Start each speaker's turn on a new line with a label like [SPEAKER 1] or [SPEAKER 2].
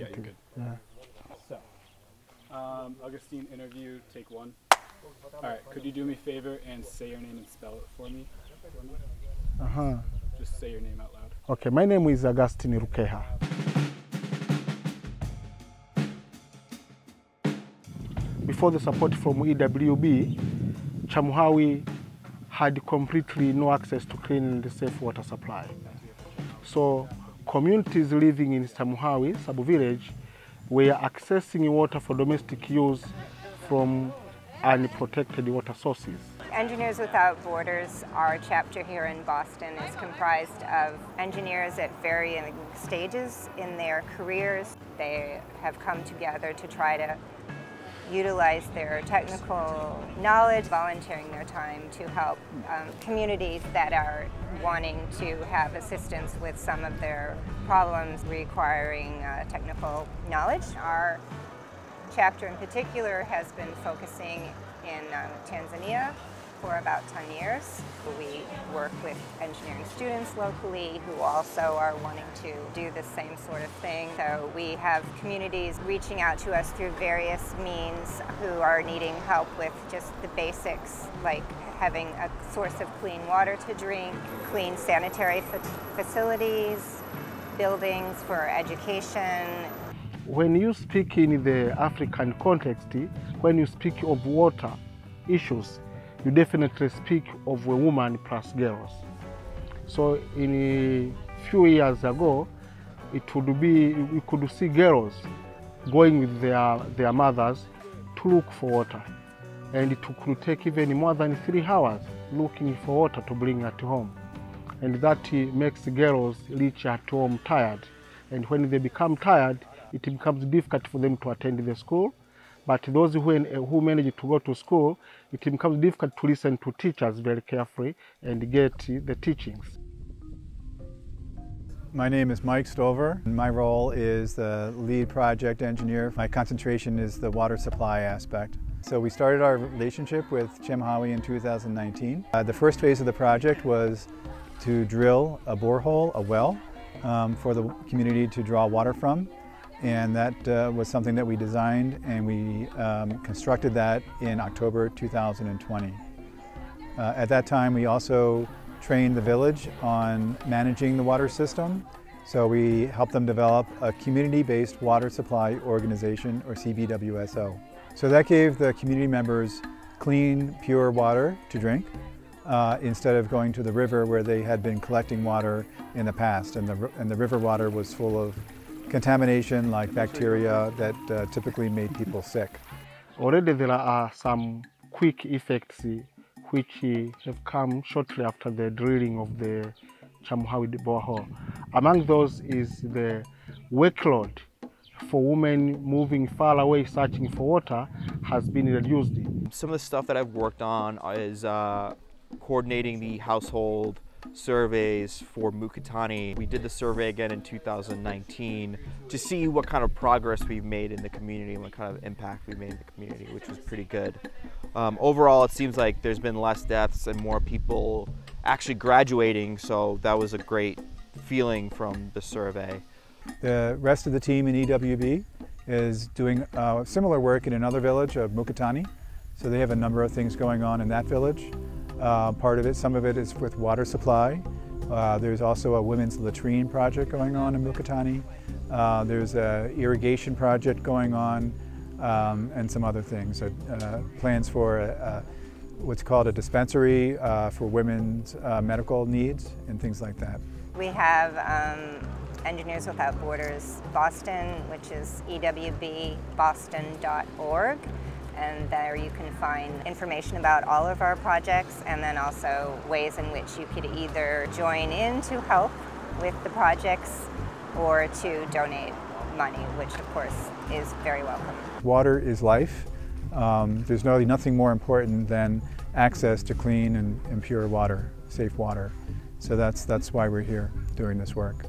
[SPEAKER 1] Yeah, you're good.
[SPEAKER 2] Yeah.
[SPEAKER 1] So, um, Augustine interview, take one. All right, could you do me a favor and say your name and spell it for me?
[SPEAKER 2] Uh-huh.
[SPEAKER 1] Just say your name out loud.
[SPEAKER 2] Okay, my name is Augustine Rukeha. Before the support from EWB, Chamhawi had completely no access to clean and safe water supply. So communities living in Chamhawi sub-village were accessing water for domestic use from unprotected water sources.
[SPEAKER 3] Engineers Without Borders, our chapter here in Boston, is comprised of engineers at varying stages in their careers. They have come together to try to utilize their technical knowledge, volunteering their time to help um, communities that are wanting to have assistance with some of their problems requiring uh, technical knowledge. Our chapter in particular has been focusing in uh, Tanzania for about 10 years. We work with engineering students locally who also are wanting to do the same sort of thing. So we have communities reaching out to us through various means who are needing help with just the basics like having a source of clean water to drink, clean sanitary facilities, buildings for education,
[SPEAKER 2] when you speak in the African context, when you speak of water issues, you definitely speak of a woman plus girls. So in a few years ago, it would be, we could see girls going with their, their mothers to look for water. And it could take even more than three hours looking for water to bring at home. And that makes girls reach at home tired. And when they become tired, it becomes difficult for them to attend the school. But those who, who manage to go to school, it becomes difficult to listen to teachers very carefully and get the teachings.
[SPEAKER 4] My name is Mike Stover. and My role is the lead project engineer. My concentration is the water supply aspect. So we started our relationship with Chamhawi in 2019. Uh, the first phase of the project was to drill a borehole, a well, um, for the community to draw water from. And that uh, was something that we designed and we um, constructed that in October 2020. Uh, at that time, we also trained the village on managing the water system. So we helped them develop a community-based water supply organization, or CBWSO. So that gave the community members clean, pure water to drink uh, instead of going to the river where they had been collecting water in the past. And the, and the river water was full of contamination like bacteria that uh, typically made people sick.
[SPEAKER 2] Already there are some quick effects which have come shortly after the drilling of the Chamhawi borehole. Among those is the workload for women moving far away searching for water has been reduced.
[SPEAKER 5] Some of the stuff that I've worked on is uh, coordinating the household surveys for Mkutani. We did the survey again in 2019 to see what kind of progress we've made in the community and what kind of impact we've made in the community, which was pretty good. Um, overall, it seems like there's been less deaths and more people actually graduating, so that was a great feeling from the survey.
[SPEAKER 4] The rest of the team in EWB is doing uh, similar work in another village of Mkutani. So they have a number of things going on in that village. Uh, part of it, some of it is with water supply. Uh, there's also a women's latrine project going on in Mkutani. Uh, there's an irrigation project going on um, and some other things. Uh, plans for a, a, what's called a dispensary uh, for women's uh, medical needs and things like that.
[SPEAKER 3] We have um, Engineers Without Borders Boston, which is ewbboston.org and there you can find information about all of our projects and then also ways in which you could either join in to help with the projects or to donate money, which of course is very welcome.
[SPEAKER 4] Water is life. Um, there's really nothing more important than access to clean and, and pure water, safe water. So that's, that's why we're here doing this work.